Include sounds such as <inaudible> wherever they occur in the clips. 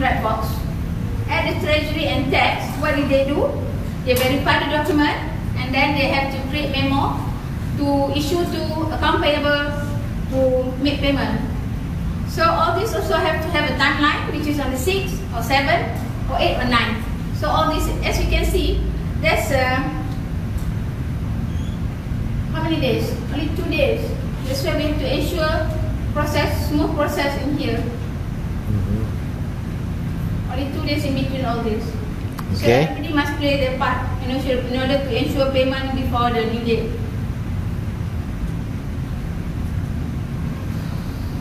red box. At the treasury and tax, what did they do? They verify the document and then they have to create memo to issue to account payable to make payment. So all this also have to have a timeline which is on the 6th or 7th or 8th or 9th. So all this, as you can see, there's uh, how many days? Only two days. That's why we have to ensure process, smooth process in here. Only two days in between all this. So Okay. everybody must play their part in order, in order to ensure payment before the new date.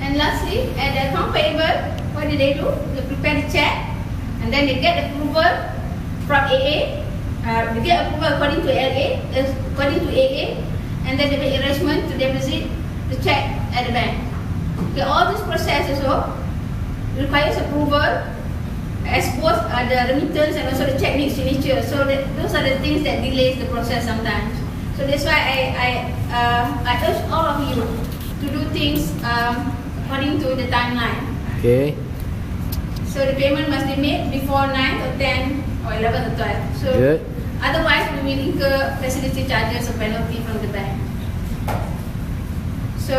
And lastly, at the account payable, what did they do? They prepare the check and then they get approval from AA. Uh, they get approval according to LA, uh, according to AA, and then they make arrangement to deposit the check at the bank. Okay, all this process also requires approval as both uh, the remittance and also the check needs signature. So that, those are the things that delays the process sometimes. So that's why I I, uh, I urge all of you to do things um, according to the timeline. Okay. So the payment must be made before 9 or 10 or 11 or 12. So Good. otherwise we will incur facility charges or penalty from the bank. So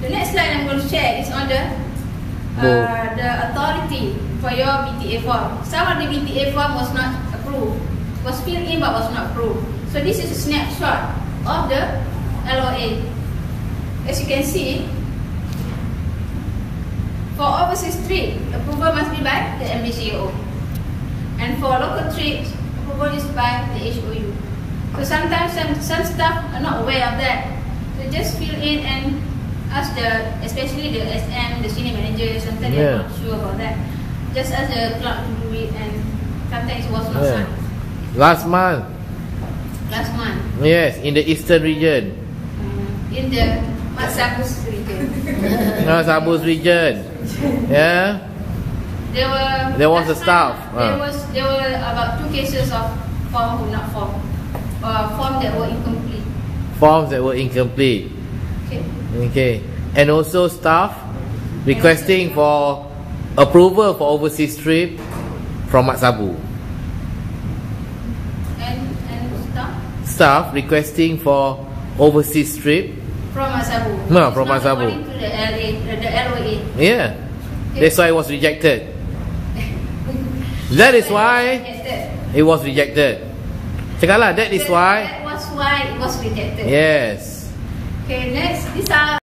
the next slide I'm going to share is on the uh, the authority for your BTA form. Some of the BTA form was not approved, was filled in but was not approved. So this is a snapshot of the LOA. As you can see, for overseas trip, approval must be by the MBCO. And for local trips, approval is by the HOU. So sometimes some, some staff are not aware of that. So just fill in and ask the, especially the SM, the senior manager, sometimes they're Yeah. not sure about that. Just ask the clerk to do it and sometimes it was not Yeah. signed. Last month. Last month, Yes, in the eastern region. um, in the Masabus region, <laughs> No, Sabus region. Yeah. there were There was last a staff, time, There was there were about two cases of form who not form, uh, form that were incomplete. Forms that were incomplete. Okay. Okay. And also staff requesting for approval for overseas trip from Mat Sabu. And and stuff Staff requesting for overseas trip. from Masabu. No, It's from Masabu. According to the LA, the, LOA. Yeah. That's why it was rejected. <laughs> That is why it was rejected. Cakap lah, that is why. That was why it was rejected. Yes. Okay, next, these are